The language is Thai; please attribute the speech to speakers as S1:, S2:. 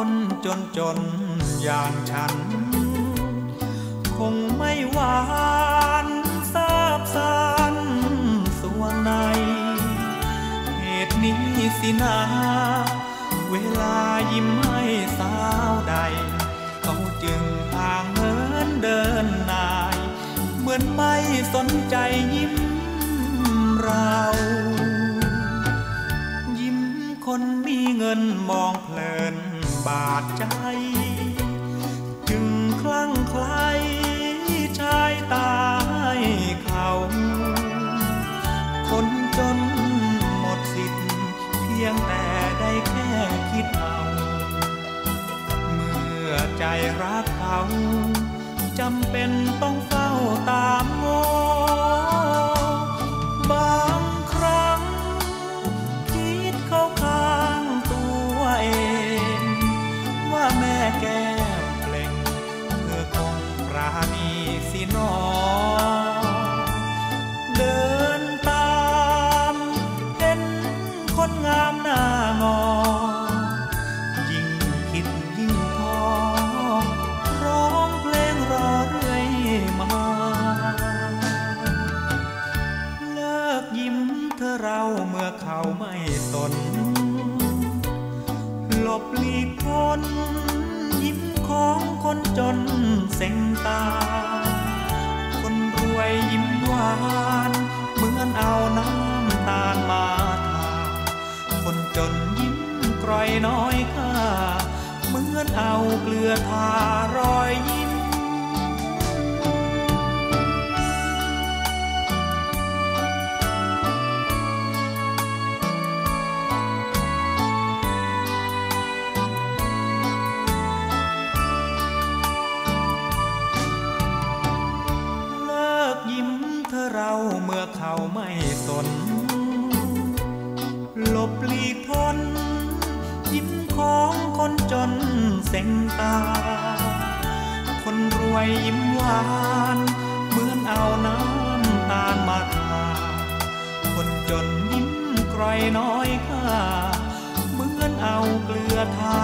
S1: คนจนจนอย่างฉัน คงไม่หวานซาบสานสวงในเหตุนี้สินา เวลายิ้มให้สาวใด เขาจึงห่างเหินเดินนาย เหมือนไม่สนใจยิ้มเรา ใจ จึงคลั่งไคล้ชายตายเขา คนจนหมดสิทธิ์เพียงแต่ได้แค่คิดเอา เมื่อใจรักเขา จำเป็นต้องเฝ้าตามโงบ คนงามหน้างอ ยิ่งคิดยิ่งท้อร้องเพลงรอเรื่อยมา เลิกยิ้มเธอเราเมื่อเขาไม่สน หลบหลีกพ้นยิ้มของคนจนเซ็งตา คนรวยยิ้มหวานเหมือนเอาน้ำ น้อยค่าเหมือนเอาเกลือทารอยยิ้ม เลิกยิ้มเธอเราเมื่อเขาไม่สน คนจนเซ็งตา คนรวยยิ้มหวาน เหมือนเอาน้ำตาลมาทา คนจนยิ้มกรอยน้อยค่า เหมือนเอาเกลือทา